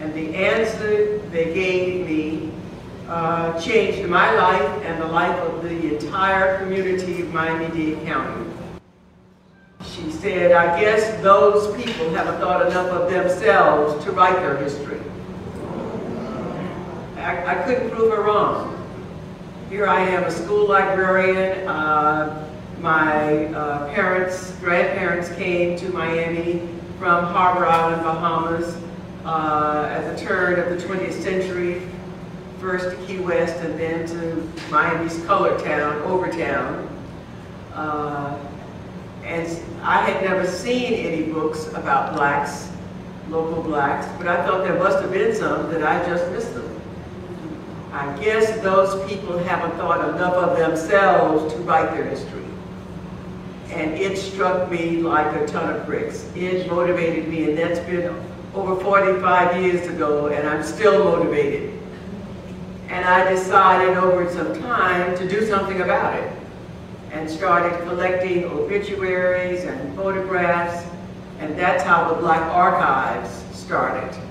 And the answer they gave me uh, changed my life and the life of the entire community of Miami-Dade County. She said, I guess those people haven't thought enough of themselves to write their history. I, I couldn't prove her wrong. Here I am, a school librarian. Uh, my uh, parents, grandparents came to Miami from Harbor Island, Bahamas uh, at the turn of the 20th century, first to Key West and then to Miami's colored town, Overtown. Uh, and I had never seen any books about blacks, local blacks, but I thought there must have been some that I just missed them. I guess those people haven't thought enough of themselves to write their history. And it struck me like a ton of bricks. It motivated me, and that's been over 45 years ago, and I'm still motivated. And I decided over some time to do something about it and started collecting obituaries and photographs, and that's how the Black Archives started.